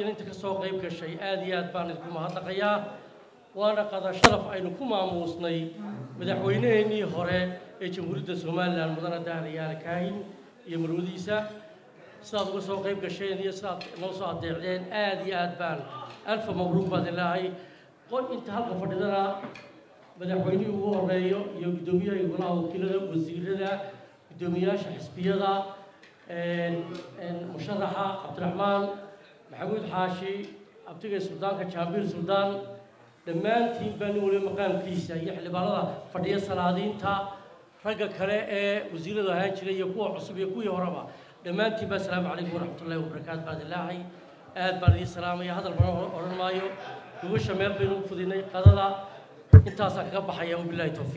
inta ka soo qayb gashay aad iyo aad baan idinku mahadnaqayaa waana qada sharaf aynu ku maamuusnay madaxweynaheenii hore ee jamhuuriyadda somalilan mudane dahriyaal kaahin iyo marwadiisa sidaad uga soo qayb gasheen iyo sidaad noo soo adeecdeen aad iyo aad baan alfa mabruuq baad ilaahay. Inta halka fadhidana madaxweynihii ugu horeeyo iyo guddoomiyaha golaha wakiilada wasiirada guddoomiyaasha xisbiyada musharaxa cabdiraxmaan maxamuud xaashi abtiga suldaanka jaambiir suldaan dhammaantiin baa nin waliba maqaamkiisa iyo xildhibaanada fadhiya salaadiinta ragga kale ee wasiiradu ahaan jiray iyo kuwa cusub iyo kuwii horeba dhammaantiin baa asalaamu calaykum waraxmatullahi wabarakaatu baad ilaahay aad baan idiin salaamaya hadal bana odhan maayo gubasha meel baynu u fudinay qadada intaasaan kaga baxaya wabilaahi towfiiq